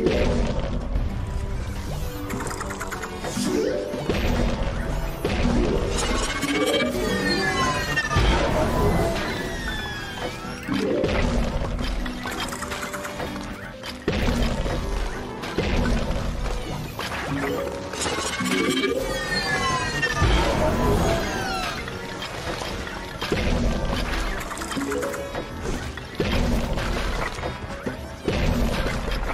you